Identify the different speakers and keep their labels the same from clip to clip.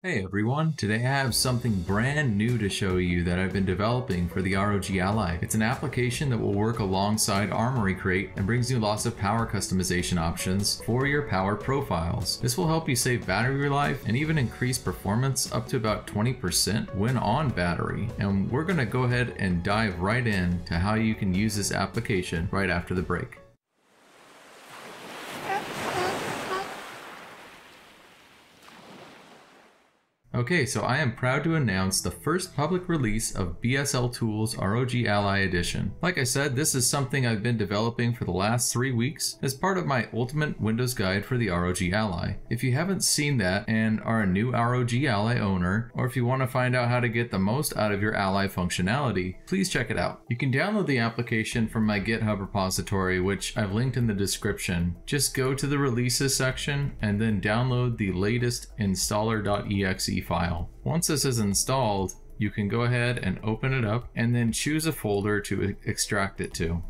Speaker 1: Hey everyone, today I have something brand new to show you that I've been developing for the ROG Ally. It's an application that will work alongside Armoury Crate and brings you lots of power customization options for your power profiles. This will help you save battery life and even increase performance up to about 20% when on battery. And we're going to go ahead and dive right in to how you can use this application right after the break. Okay, so I am proud to announce the first public release of BSL Tools ROG Ally Edition. Like I said, this is something I've been developing for the last three weeks as part of my Ultimate Windows Guide for the ROG Ally. If you haven't seen that and are a new ROG Ally owner, or if you want to find out how to get the most out of your Ally functionality, please check it out. You can download the application from my GitHub repository, which I've linked in the description. Just go to the releases section and then download the latest installer.exe file. Once this is installed, you can go ahead and open it up and then choose a folder to extract it to.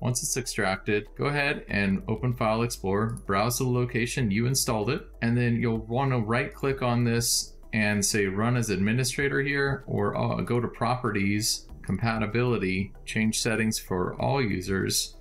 Speaker 1: Once it's extracted, go ahead and open File Explorer, browse to the location you installed it, and then you'll want to right click on this and say run as administrator here, or uh, go to properties, compatibility, change settings for all users,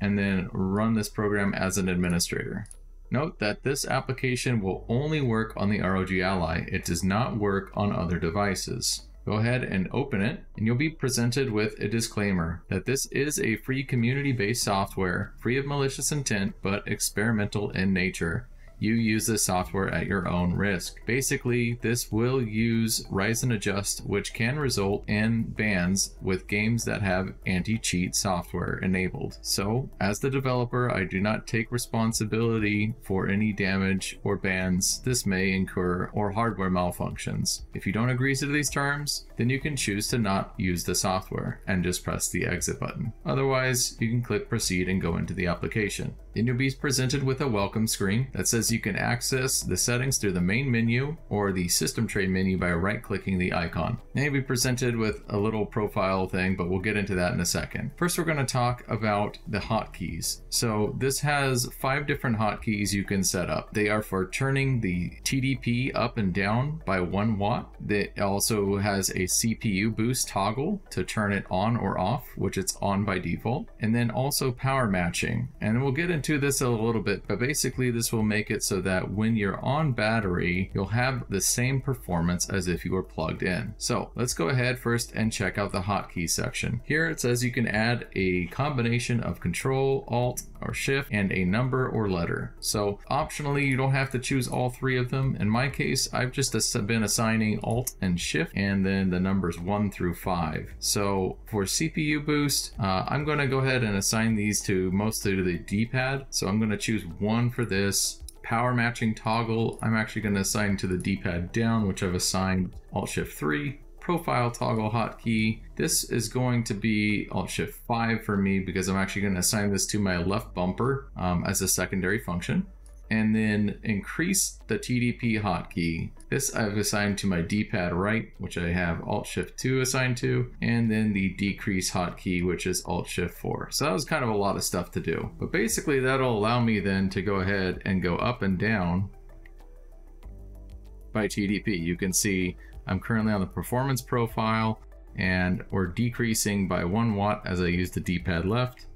Speaker 1: and then run this program as an administrator. Note that this application will only work on the ROG Ally. It does not work on other devices. Go ahead and open it and you'll be presented with a disclaimer that this is a free community-based software, free of malicious intent, but experimental in nature you use this software at your own risk. Basically, this will use RyzenADJ, which can result in bans with games that have anti-cheat software enabled. So, as the developer, I do not take responsibility for any damage or bans this may incur or hardware malfunctions. If you don't agree to these terms, then you can choose to not use the software and just press the exit button. Otherwise, you can click proceed and go into the application. Then you'll be presented with a welcome screen that says you can access the settings through the main menu or the system tray menu by right clicking the icon. Now you'll be presented with a little profile thing, but we'll get into that in a second. First, we're going to talk about the hotkeys. So this has five different hotkeys you can set up. They are for turning the TDP up and down by one watt. It also has a CPU boost toggle to turn it on or off, which it's on by default. And then also power matching. And we'll get into this a little bit, but basically this will make it so that when you're on battery, you'll have the same performance as if you were plugged in. So let's go ahead first and check out the hotkey section. Here it says you can add a combination of Control, Alt, or Shift, and a number or letter. So optionally, you don't have to choose all three of them. In my case, I've just been assigning Alt and Shift, and then the numbers one through five. So for CPU boost, uh, I'm going to go ahead and assign these to mostly to the D-pad. So I'm going to choose one for this. Power matching toggle, I'm actually going to assign to the D-pad down, which I've assigned Alt-Shift 3. Profile toggle hotkey, this is going to be Alt-Shift 5 for me because I'm actually going to assign this to my left bumper um, as a secondary function and then increase the TDP hotkey. This I've assigned to my D-pad right, which I have Alt-Shift-2 assigned to, and then the decrease hotkey, which is Alt-Shift-4. So that was kind of a lot of stuff to do. But basically that'll allow me then to go ahead and go up and down by TDP. You can see I'm currently on the performance profile and we're decreasing by one watt as I use the D-pad left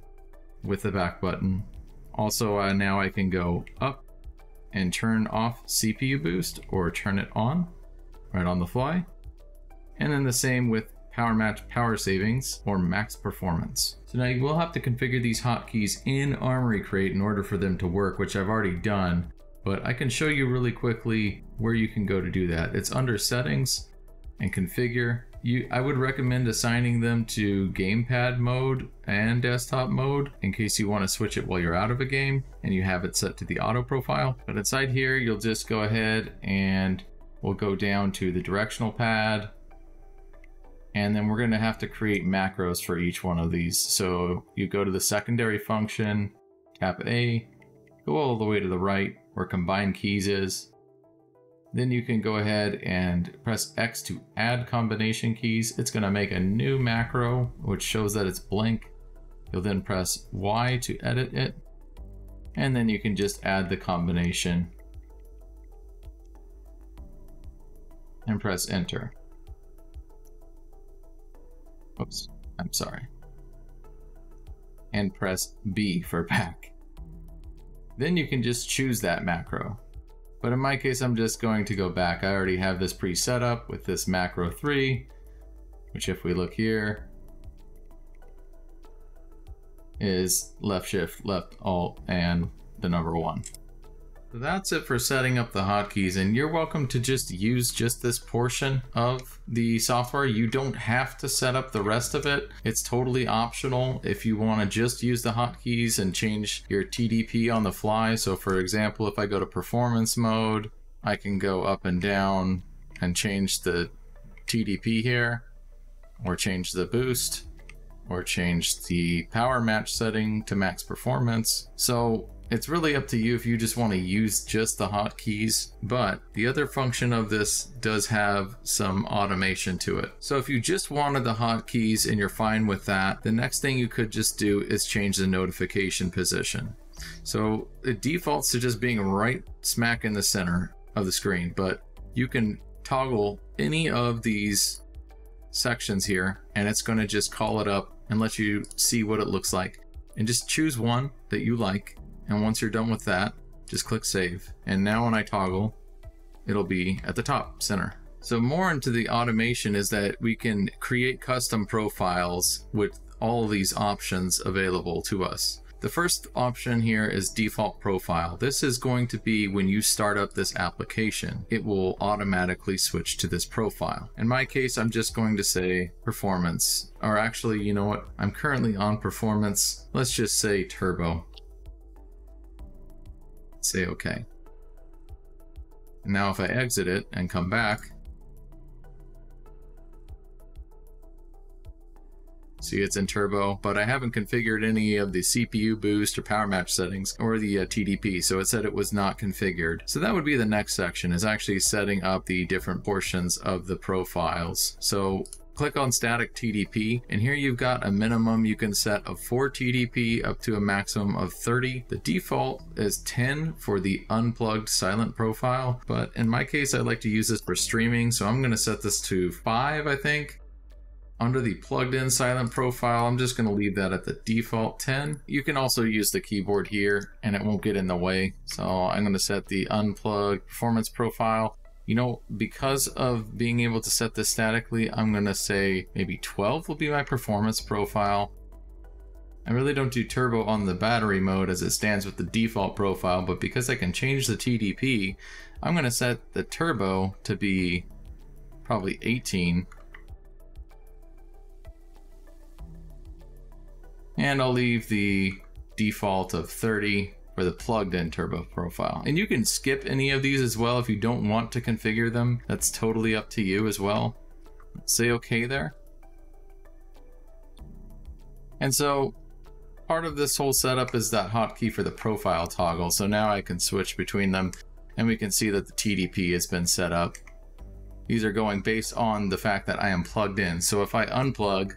Speaker 1: with the back button also, uh, now I can go up and turn off CPU boost or turn it on right on the fly. And then the same with power match power savings or max performance. So now you will have to configure these hotkeys in Armoury Crate in order for them to work, which I've already done, but I can show you really quickly where you can go to do that. It's under settings and configure you, I would recommend assigning them to gamepad mode and desktop mode in case you want to switch it while you're out of a game and you have it set to the auto profile. But inside here, you'll just go ahead and we'll go down to the directional pad and then we're going to have to create macros for each one of these. So you go to the secondary function, tap A, go all the way to the right where combine keys is, then you can go ahead and press X to add combination keys. It's going to make a new macro, which shows that it's blank. You'll then press Y to edit it. And then you can just add the combination and press enter. Oops, I'm sorry. And press B for back. Then you can just choose that macro. But in my case, I'm just going to go back. I already have this pre-set up with this macro 3, which if we look here, is left shift, left alt, and the number one. That's it for setting up the hotkeys and you're welcome to just use just this portion of the software. You don't have to set up the rest of it. It's totally optional if you want to just use the hotkeys and change your TDP on the fly. So for example, if I go to performance mode, I can go up and down and change the TDP here or change the boost or change the power match setting to max performance. So it's really up to you if you just want to use just the hotkeys, but the other function of this does have some automation to it. So if you just wanted the hotkeys and you're fine with that, the next thing you could just do is change the notification position. So it defaults to just being right smack in the center of the screen, but you can toggle any of these sections here and it's going to just call it up and let you see what it looks like. And just choose one that you like and once you're done with that, just click save. And now when I toggle, it'll be at the top center. So more into the automation is that we can create custom profiles with all these options available to us. The first option here is default profile. This is going to be when you start up this application, it will automatically switch to this profile. In my case, I'm just going to say performance, or actually, you know what? I'm currently on performance. Let's just say turbo say OK. And now if I exit it and come back, See, it's in turbo, but I haven't configured any of the CPU boost or power match settings or the uh, TDP, so it said it was not configured. So that would be the next section, is actually setting up the different portions of the profiles. So Click on static TDP, and here you've got a minimum you can set of 4 TDP up to a maximum of 30. The default is 10 for the unplugged silent profile, but in my case, I like to use this for streaming, so I'm going to set this to 5, I think. Under the plugged in silent profile, I'm just going to leave that at the default 10. You can also use the keyboard here and it won't get in the way. So I'm going to set the unplugged performance profile you know, because of being able to set this statically, I'm going to say maybe 12 will be my performance profile. I really don't do turbo on the battery mode as it stands with the default profile, but because I can change the TDP, I'm going to set the turbo to be probably 18. And I'll leave the default of 30 for the plugged in turbo profile. And you can skip any of these as well if you don't want to configure them. That's totally up to you as well. Say okay there. And so part of this whole setup is that hotkey for the profile toggle. So now I can switch between them and we can see that the TDP has been set up. These are going based on the fact that I am plugged in. So if I unplug,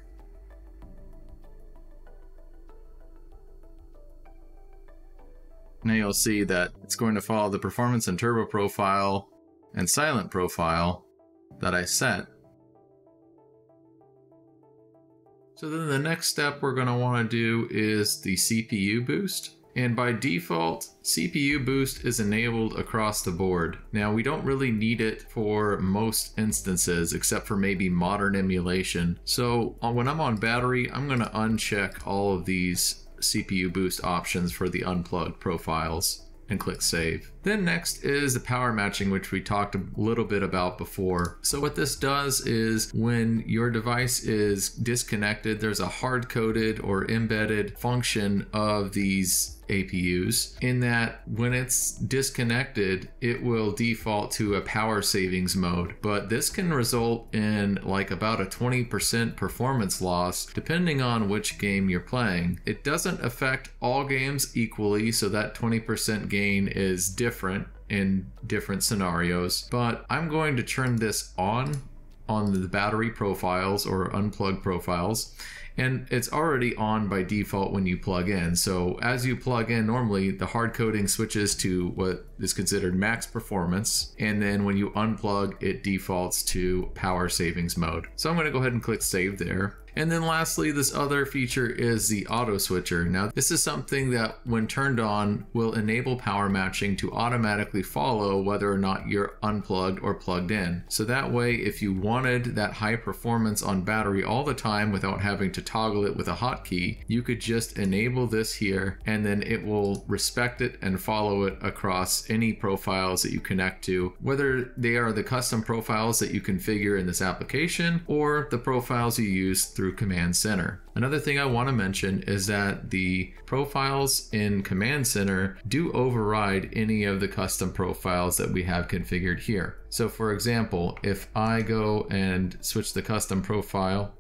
Speaker 1: Now you'll see that it's going to follow the performance and turbo profile and silent profile that I set. So then the next step we're going to want to do is the CPU boost. And by default, CPU boost is enabled across the board. Now we don't really need it for most instances except for maybe modern emulation. So uh, when I'm on battery, I'm going to uncheck all of these CPU boost options for the unplugged profiles and click save. Then next is the power matching, which we talked a little bit about before. So what this does is when your device is disconnected, there's a hard-coded or embedded function of these APUs in that when it's disconnected, it will default to a power savings mode. But this can result in like about a 20% performance loss depending on which game you're playing. It doesn't affect all games equally, so that 20% gain is different in different scenarios. But I'm going to turn this on on the battery profiles or unplugged profiles and it's already on by default when you plug in. So as you plug in, normally the hard coding switches to what is considered max performance, and then when you unplug, it defaults to power savings mode. So I'm going to go ahead and click save there. And then lastly, this other feature is the auto switcher. Now, this is something that when turned on will enable power matching to automatically follow whether or not you're unplugged or plugged in. So that way, if you wanted that high performance on battery all the time without having to toggle it with a hotkey, you could just enable this here and then it will respect it and follow it across any profiles that you connect to, whether they are the custom profiles that you configure in this application or the profiles you use through through Command Center. Another thing I want to mention is that the profiles in Command Center do override any of the custom profiles that we have configured here. So for example, if I go and switch the custom profile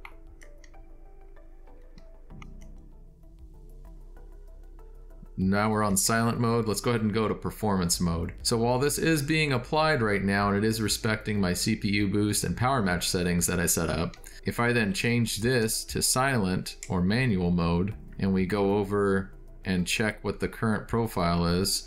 Speaker 1: Now we're on silent mode. Let's go ahead and go to performance mode. So while this is being applied right now and it is respecting my CPU boost and power match settings that I set up, if I then change this to silent or manual mode and we go over and check what the current profile is,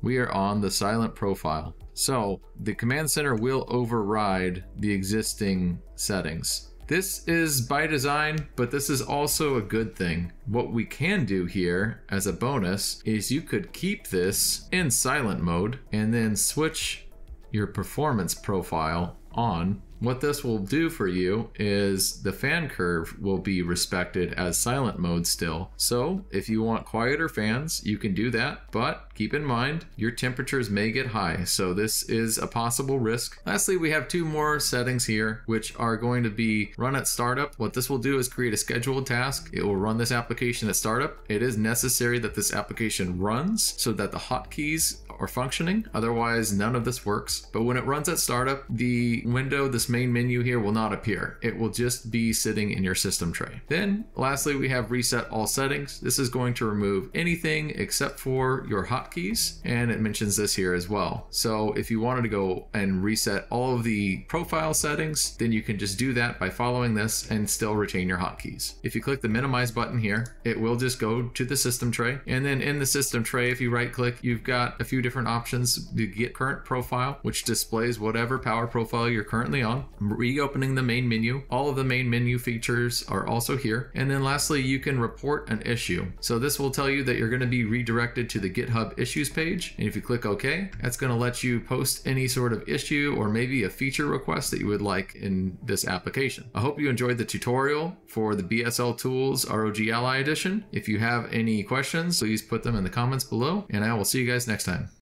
Speaker 1: we are on the silent profile. So the command center will override the existing settings. This is by design, but this is also a good thing. What we can do here as a bonus is you could keep this in silent mode and then switch your performance profile on what this will do for you is the fan curve will be respected as silent mode still. So if you want quieter fans, you can do that, but keep in mind your temperatures may get high. So this is a possible risk. Lastly, we have two more settings here, which are going to be run at startup. What this will do is create a scheduled task. It will run this application at startup. It is necessary that this application runs so that the hotkeys are functioning. Otherwise, none of this works. But when it runs at startup, the window, this main menu here will not appear. It will just be sitting in your system tray. Then lastly, we have reset all settings. This is going to remove anything except for your hotkeys. And it mentions this here as well. So if you wanted to go and reset all of the profile settings, then you can just do that by following this and still retain your hotkeys. If you click the minimize button here, it will just go to the system tray. And then in the system tray, if you right click, you've got a few different options to get current profile, which displays whatever power profile you're currently on. Reopening the main menu, all of the main menu features are also here. And then lastly, you can report an issue. So this will tell you that you're going to be redirected to the GitHub issues page. And if you click OK, that's going to let you post any sort of issue or maybe a feature request that you would like in this application. I hope you enjoyed the tutorial for the BSL Tools ROG Ally Edition. If you have any questions, please put them in the comments below, and I will see you guys next time.